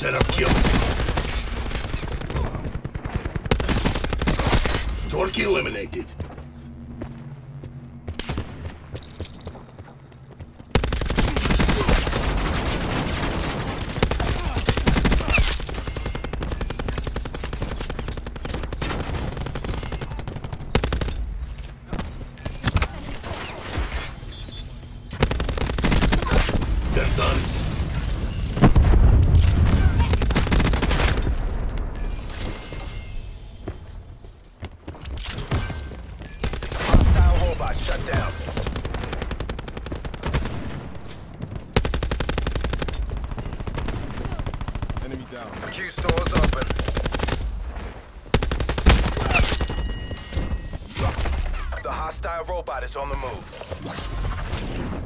Setup kill. Torque eliminated. They're done. Hostile robot shut down. Enemy down. Q stores open. The hostile robot is on the move.